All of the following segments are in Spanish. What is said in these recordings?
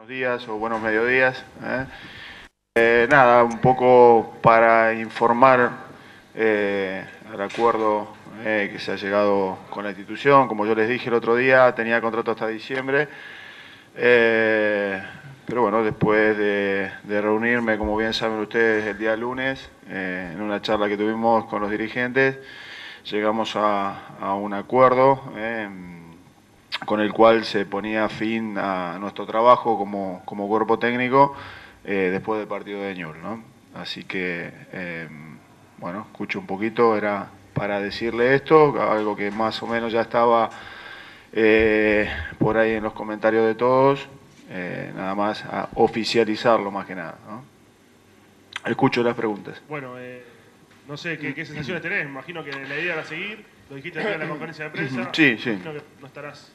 Buenos días o buenos mediodías. ¿eh? Eh, nada, un poco para informar eh, al acuerdo que se ha llegado con la institución. Como yo les dije el otro día, tenía contrato hasta diciembre. pero bueno, después de, reunirme, como bien saben ustedes, el día lunes, en una charla que tuvimos con los dirigentes, llegamos a, un acuerdo con el cual se ponía fin a nuestro trabajo como, cuerpo técnico eh, después del partido de Ñul. ¿no? Así que, em, bueno, escucho un poquito, era para decirle esto, algo que más o menos ya estaba eh, por ahí en los comentarios de todos, eh, nada más a oficializarlo más que nada. ¿no? Escucho las preguntas. Bueno, no sé ¿qué, sensaciones tenés, imagino que la idea era seguir, lo dijiste en la conferencia de prensa. Sí, sí. no estarás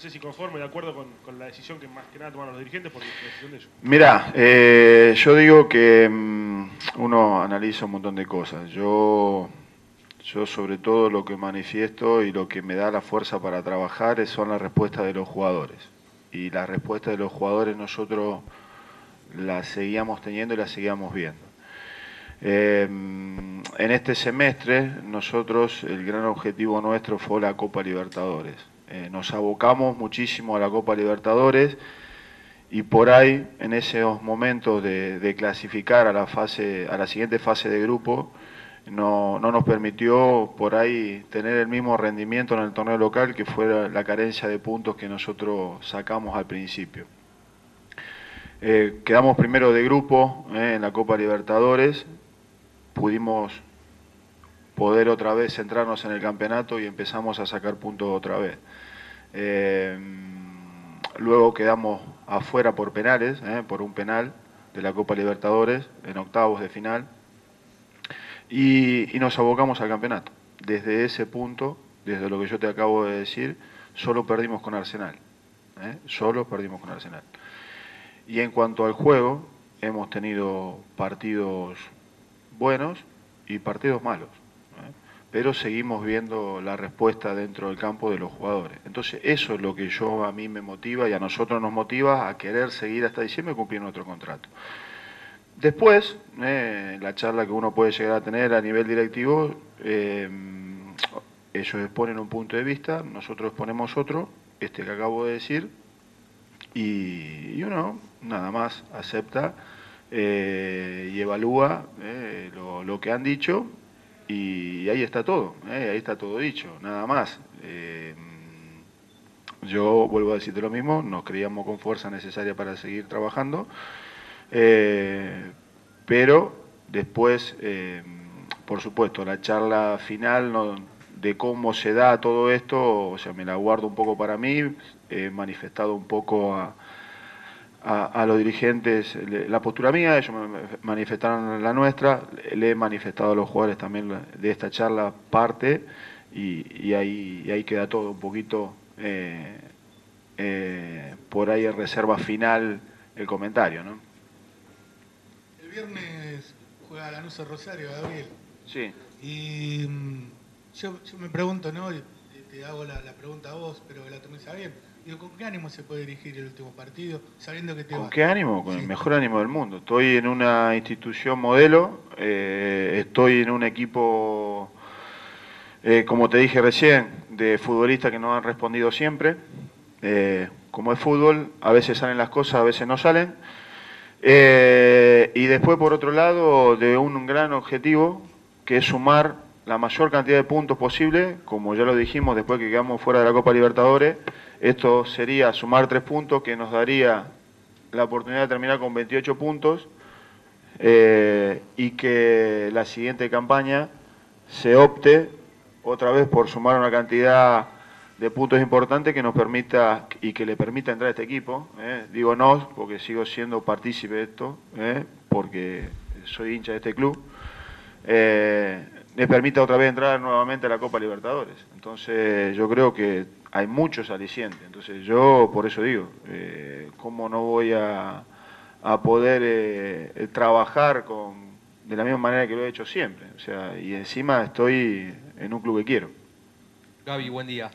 no sé si conforme, de acuerdo con, la decisión que más que nada tomaron los dirigentes, por la decisión de ellos. Mira, eh, yo digo que mm, uno analiza un montón de cosas. Yo, yo sobre todo lo que manifiesto y lo que me da la fuerza para trabajar son las respuestas de los jugadores. Y las respuestas de los jugadores nosotros las seguíamos teniendo y las seguíamos viendo. Eh, en este semestre nosotros el gran objetivo nuestro fue la Copa Libertadores. Eh, nos abocamos muchísimo a la Copa Libertadores y por ahí, en esos momentos de, clasificar a la, fase, a la siguiente fase de grupo, no, nos permitió por ahí tener el mismo rendimiento en el torneo local que fue la carencia de puntos que nosotros sacamos al principio. Eh, quedamos primero de grupo eh, en la Copa Libertadores, pudimos poder otra vez centrarnos en el campeonato y empezamos a sacar puntos otra vez. Eh, luego quedamos afuera por penales, eh, por un penal de la Copa Libertadores en octavos de final y, nos abocamos al campeonato. Desde ese punto, desde lo que yo te acabo de decir, solo perdimos con Arsenal. Eh, solo perdimos con Arsenal. Y en cuanto al juego, hemos tenido partidos buenos y partidos malos pero seguimos viendo la respuesta dentro del campo de los jugadores. Entonces eso es lo que yo a mí me motiva y a nosotros nos motiva a querer seguir hasta diciembre y cumplir nuestro contrato. Después, eh, la charla que uno puede llegar a tener a nivel directivo, eh, ellos exponen un punto de vista, nosotros exponemos otro, este que acabo de decir, y, uno nada más acepta eh, y evalúa lo, lo que han dicho y ahí está todo, ¿eh? ahí está todo dicho, nada más. Eh, yo vuelvo a decirte lo mismo, nos creíamos con fuerza necesaria para seguir trabajando, eh, pero después, por supuesto, la charla final de cómo se da todo esto, o sea, me la guardo un poco para mí, he manifestado un poco a a, los dirigentes la postura mía, ellos manifestaron la nuestra, le he manifestado a los jugadores también de esta charla parte y, ahí, ahí queda todo un poquito eh, eh, por ahí en reserva final el comentario. ¿no? El viernes juega la Nusa Rosario, Gabriel. Sí. Y mm, yo, me pregunto, ¿no? Te hago la, pregunta a vos, pero la tomé bien ¿Con qué ánimo se puede dirigir el último partido? Sabiendo que te ¿Con qué ánimo? Con el mejor ánimo del mundo. Estoy en una institución modelo, eh, estoy en un equipo, eh, como te dije recién, de futbolistas que no han respondido siempre. Eh, como es fútbol, a veces salen las cosas, a veces no salen. y después, por otro lado, de un gran objetivo, que es sumar la mayor cantidad de puntos posible, como ya lo dijimos después que quedamos fuera de la Copa Libertadores, esto sería sumar tres puntos que nos daría la oportunidad de terminar con 28 puntos eh, y que la siguiente campaña se opte otra vez por sumar una cantidad de puntos importantes que nos permita y que le permita entrar a este equipo. Eh. Digo no, porque sigo siendo partícipe de esto, eh, porque soy hincha de este club les permita otra vez entrar nuevamente a la Copa Libertadores. Entonces yo creo que hay muchos alicientes. Entonces yo por eso digo, eh, ¿cómo no voy a, poder eh, trabajar con, de la misma manera que lo he hecho siempre? O sea, y encima estoy en un club que quiero. Gaby, buen día.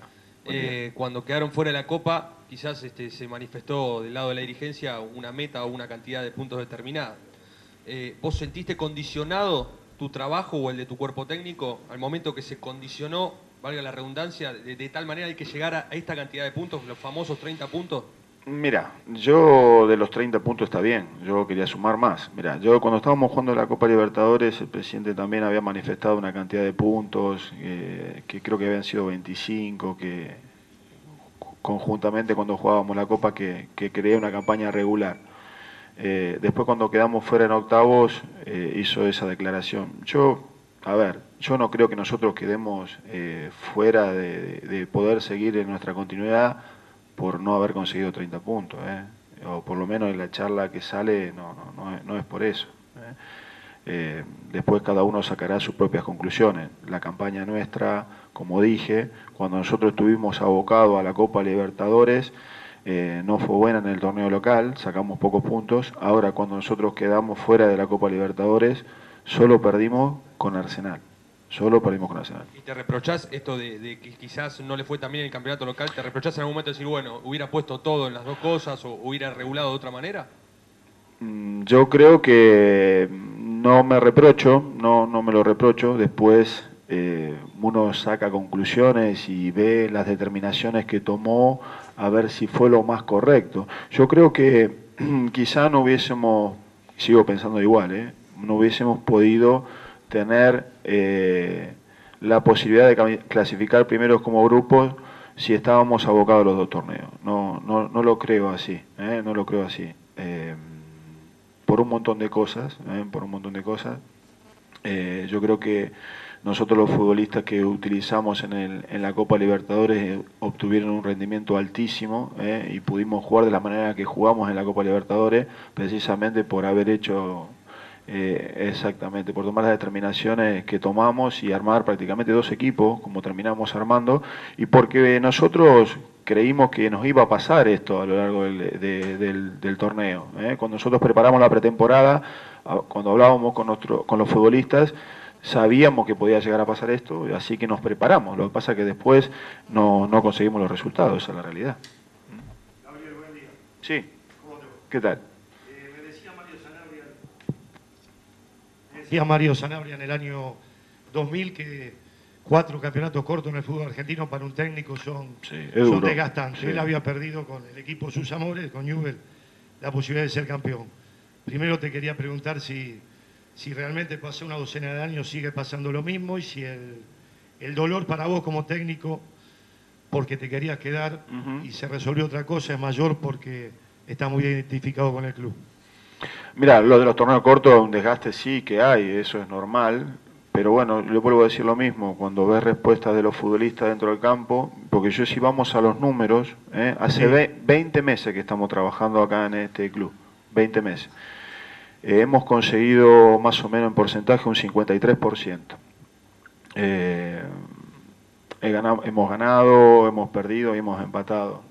Eh, cuando quedaron fuera de la Copa, quizás este, se manifestó del lado de la dirigencia una meta o una cantidad de puntos determinada. Eh, ¿Vos sentiste condicionado tu trabajo o el de tu cuerpo técnico al momento que se condicionó, valga la redundancia, de, tal manera hay que llegar a esta cantidad de puntos, los famosos 30 puntos? Mira, yo de los 30 puntos está bien, yo quería sumar más. Mira, yo cuando estábamos jugando la Copa Libertadores, el presidente también había manifestado una cantidad de puntos, eh, que creo que habían sido 25, que conjuntamente cuando jugábamos la Copa que, que creía una campaña regular. Eh, después cuando quedamos fuera en octavos eh, hizo esa declaración. Yo, a ver, yo no creo que nosotros quedemos fuera de poder seguir en nuestra continuidad por no haber conseguido 30 puntos, ¿eh? o por lo menos en la charla que sale no, no, no, es, por eso. ¿eh? Eh, después cada uno sacará sus propias conclusiones. La campaña nuestra, como dije, cuando nosotros estuvimos abocados a la Copa Libertadores, no fue buena en el torneo local, sacamos pocos puntos. Ahora cuando nosotros quedamos fuera de la Copa Libertadores, solo perdimos con Arsenal. Solo perdimos con Nacional. ¿Y te reprochás esto de, que quizás no le fue también en el campeonato local? ¿Te reprochás en algún momento decir, bueno, hubiera puesto todo en las dos cosas o hubiera regulado de otra manera? Mm, yo creo que no me reprocho, no, no me lo reprocho. Después eh, uno saca conclusiones y ve las determinaciones que tomó a ver si fue lo más correcto. Yo creo que quizá no hubiésemos, sigo pensando igual, ¿eh? No hubiésemos podido tener eh, la posibilidad de clasificar primero como grupos si estábamos abocados a los dos torneos. No, no, no lo creo así, ¿eh? no lo creo así. Eh, por un montón de cosas, por un montón de cosas. yo creo que nosotros los futbolistas que utilizamos el, en la Copa Libertadores obtuvieron un rendimiento altísimo y pudimos jugar de la manera que jugamos en la Copa Libertadores precisamente por haber hecho eh, exactamente, por tomar las determinaciones que tomamos y armar prácticamente dos equipos, como terminamos armando, y porque nosotros creímos que nos iba a pasar esto a lo largo del, torneo. ¿eh? Cuando nosotros preparamos la pretemporada, cuando hablábamos con, nuestro, con los futbolistas, sabíamos que podía llegar a pasar esto, así que nos preparamos. Lo que pasa es que después no, no conseguimos los resultados, esa es la realidad. Gabriel, buen día. Sí. ¿Qué tal? Decía Mario Sanabria en el año 2000 que cuatro campeonatos cortos en el fútbol argentino para un técnico son, desgastantes. Él había perdido con el equipo Sus Amores, con Newell, la posibilidad de ser campeón. Primero te quería preguntar si, si realmente pasó una docena de años sigue pasando lo mismo y si el, dolor para vos como técnico porque te querías quedar y se resolvió otra cosa es mayor porque estás muy identificado con el club. Mira, lo de los torneos cortos, un desgaste sí que hay, eso es normal, pero bueno, le vuelvo a decir lo mismo, cuando ves respuestas de los futbolistas dentro del campo, porque yo si vamos a los números, ¿eh? hace 20 meses que estamos trabajando acá en este club, 20 meses. Eh, hemos conseguido más o menos en porcentaje un 53%. Eh, hemos ganado, hemos perdido y hemos empatado.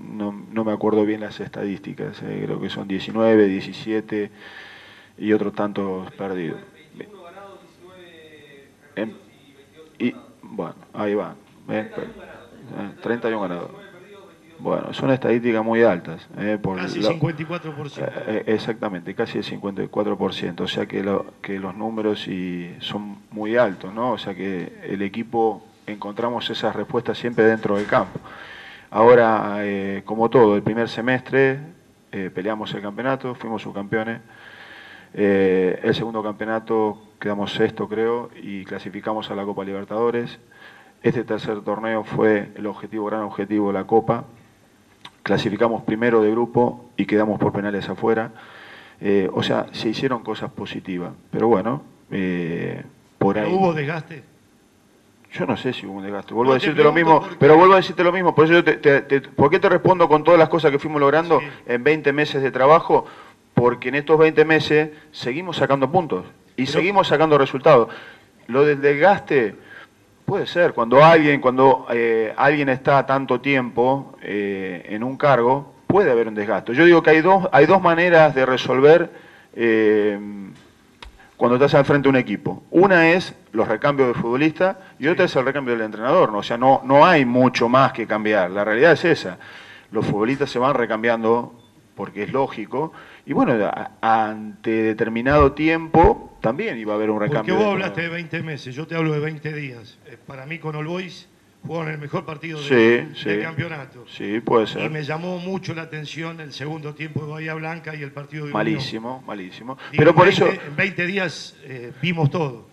¿Eh? no, no, me acuerdo bien las estadísticas, ¿eh? creo que son 19, 17 y otros tantos perdidos. 21 ganados, 19 perdidos y, Bueno, ahí va. 31 ¿eh? ganados. Bueno, son estadísticas muy altas. Eh, por casi 54%. Eh, exactamente, casi el 54%. O sea que, lo, que los números y son muy altos, ¿no? O sea que el equipo encontramos esas respuestas siempre dentro del campo. Ahora, eh, como todo, el primer semestre eh, peleamos el campeonato, fuimos subcampeones. Eh, el segundo campeonato quedamos sexto, creo, y clasificamos a la Copa Libertadores. Este tercer torneo fue el objetivo, gran objetivo de la Copa. Clasificamos primero de grupo y quedamos por penales afuera. o sea, se hicieron cosas positivas. Pero bueno, por ahí. ¿Hubo desgaste? Yo no sé si hubo un desgaste. Vuelvo a decirte lo mismo, pero vuelvo a decirte lo mismo. Por eso yo te, ¿Por qué te respondo con todas las cosas que fuimos logrando en 20 meses de trabajo? Porque en estos 20 meses seguimos sacando puntos y seguimos sacando resultados. Lo del desgaste puede ser. Cuando alguien, cuando eh, alguien está tanto tiempo eh, en un cargo, puede haber un desgaste. Yo digo que hay dos, hay dos maneras de resolver. Eh, cuando estás al frente de un equipo. Una es los recambios de futbolista y otra es el recambio del entrenador. ¿no? O sea, no, no hay mucho más que cambiar. La realidad es esa. los futbolistas se van recambiando porque es lógico, y bueno, ante determinado tiempo también iba a haber un recambio. Porque vos hablaste de 20 meses, yo te hablo de 20 días. Eh, para mí con All Boys jugaron el mejor partido del campeonato. Sí, puede ser. Y me llamó mucho la atención el segundo tiempo de Bahía Blanca y el partido de Malísimo, malísimo. Pero por eso... En 20 días eh, vimos todo.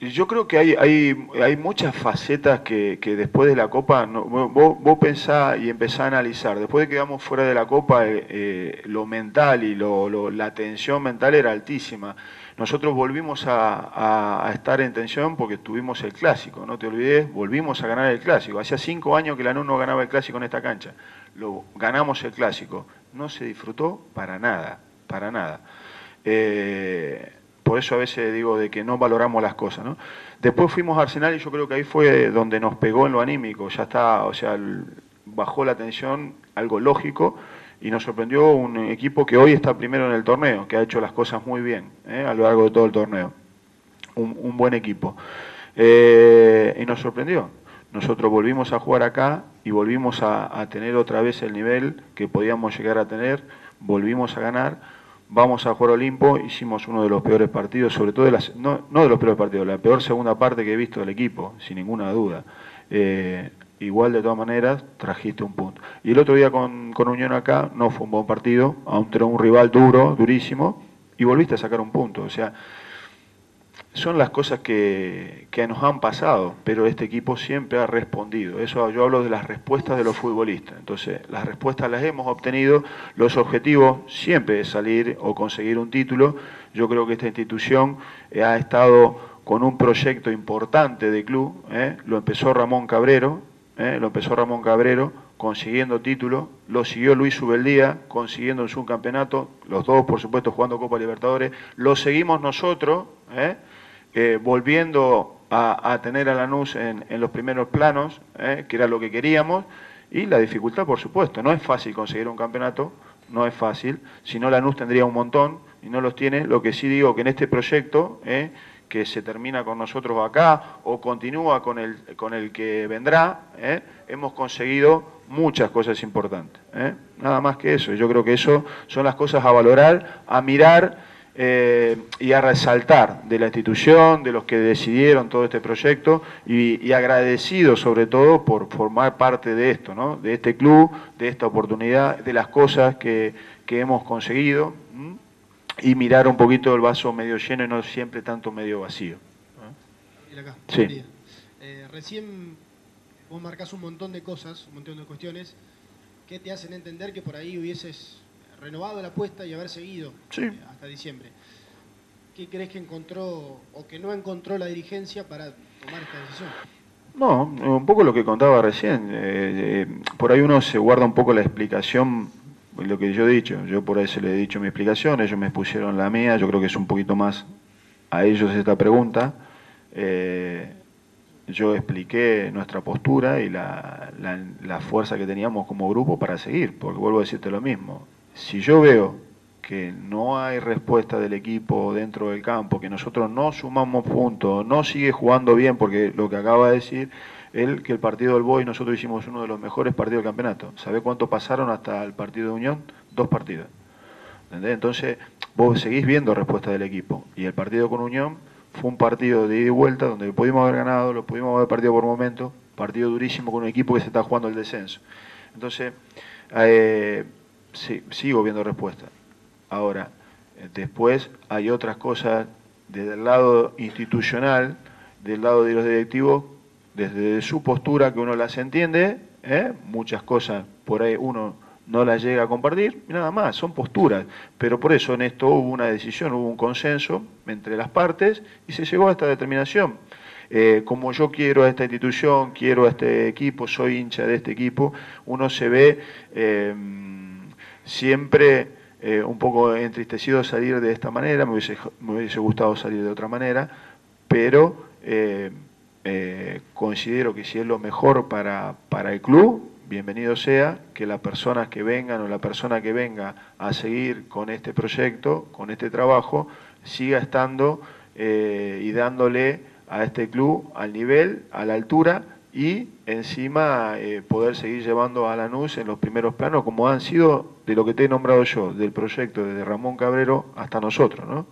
Yo creo que hay, hay, hay muchas facetas que, que después de la Copa, vos, vos pensás y empezás a analizar, después de que quedamos fuera de la Copa, eh, eh, lo mental y lo, la tensión mental era altísima. Nosotros volvimos a, a, estar en tensión porque tuvimos el clásico, no te olvides, volvimos a ganar el clásico. Hacía cinco años que la no ganaba el clásico en esta cancha. Lo, ganamos el clásico. No se disfrutó para nada, para nada. Eh, por eso a veces digo de que no valoramos las cosas. ¿no? Después fuimos a Arsenal y yo creo que ahí fue donde nos pegó en lo anímico, ya está, o sea, bajó la tensión, algo lógico, y nos sorprendió un equipo que hoy está primero en el torneo, que ha hecho las cosas muy bien ¿eh? a lo largo de todo el torneo. Un, buen equipo. Eh, y nos sorprendió. Nosotros volvimos a jugar acá y volvimos a tener otra vez el nivel que podíamos llegar a tener, volvimos a ganar vamos a jugar Olimpo, hicimos uno de los peores partidos, sobre todo de las, no, no, de los peores partidos, la peor segunda parte que he visto del equipo, sin ninguna duda. Eh, igual de todas maneras, trajiste un punto. Y el otro día con, con Unión acá no fue un buen partido, aún era un rival duro, durísimo, y volviste a sacar un punto. O sea, son las cosas que, nos han pasado, pero este equipo siempre ha respondido. Eso yo hablo de las respuestas de los futbolistas. Entonces, las respuestas las hemos obtenido, los objetivos siempre es salir o conseguir un título. Yo creo que esta institución eh, ha estado con un proyecto importante de club, ¿eh? lo empezó Ramón Cabrero, ¿eh? lo empezó Ramón Cabrero consiguiendo título, lo siguió Luis Ubeldía consiguiendo un subcampeonato, los dos por supuesto jugando Copa Libertadores, lo seguimos nosotros, ¿eh? Eh, volviendo a, tener a Lanús en, en los primeros planos, eh, que era lo que queríamos, y la dificultad, por supuesto. No es fácil conseguir un campeonato, no es fácil. Si no, Lanús tendría un montón y no los tiene. Lo que sí digo que en este proyecto, eh, que se termina con nosotros acá o continúa con el, con el que vendrá, hemos conseguido muchas cosas importantes. Nada más que eso. Yo creo que eso son las cosas a valorar, a mirar eh, y a resaltar de la institución, de los que decidieron todo este proyecto y, agradecido sobre todo por formar parte de esto, ¿no? de este club, de esta oportunidad, de las cosas que, hemos conseguido y mirar un poquito el vaso medio lleno y no siempre tanto medio vacío. sí. Eh, recién vos marcás un montón de cosas, un montón de cuestiones que te hacen entender que por ahí hubieses renovado la apuesta y haber seguido eh, hasta diciembre. ¿Qué crees que encontró o que no encontró la dirigencia para tomar esta decisión? No, un poco lo que contaba recién. Eh, eh, por ahí uno se guarda un poco la explicación, lo que yo he dicho. Yo por ahí se le he dicho mi explicación, ellos me pusieron la mía, yo creo que es un poquito más a ellos esta pregunta. yo expliqué nuestra postura y la, la fuerza que teníamos como grupo para seguir, porque vuelvo a decirte lo mismo si yo veo que no hay respuesta del equipo dentro del campo, que nosotros no sumamos puntos, no sigue jugando bien, porque lo que acaba de decir él, que el partido del Boy nosotros hicimos uno de los mejores partidos del campeonato. ¿Sabe cuánto pasaron hasta el partido de Unión? Dos partidos. Entonces, vos seguís viendo respuesta del equipo. Y el partido con Unión fue un partido de ida y vuelta donde pudimos haber ganado, lo pudimos haber partido por momento, partido durísimo con un equipo que se está jugando el descenso. Entonces, eh, sí, sigo viendo respuesta. Ahora, eh, después hay otras cosas desde el lado institucional, del lado de los directivos, desde su postura que uno las entiende, ¿eh? muchas cosas por ahí uno no las llega a compartir, y nada más, son posturas. Pero por eso en esto hubo una decisión, hubo un consenso entre las partes y se llegó a esta determinación. Eh, como yo quiero a esta institución, quiero a este equipo, soy hincha de este equipo, uno se ve siempre eh, un poco entristecido salir de esta manera, me hubiese, gustado salir de otra manera, pero eh, eh, considero que si es lo mejor para, para el club, bienvenido sea que las personas que vengan o la persona que venga a seguir con este proyecto, con este trabajo, siga estando y dándole a este club al nivel, a la altura y encima eh, poder seguir llevando a Lanús en los primeros planos como han sido de lo que te he nombrado yo, del proyecto desde Ramón Cabrero hasta nosotros, ¿no?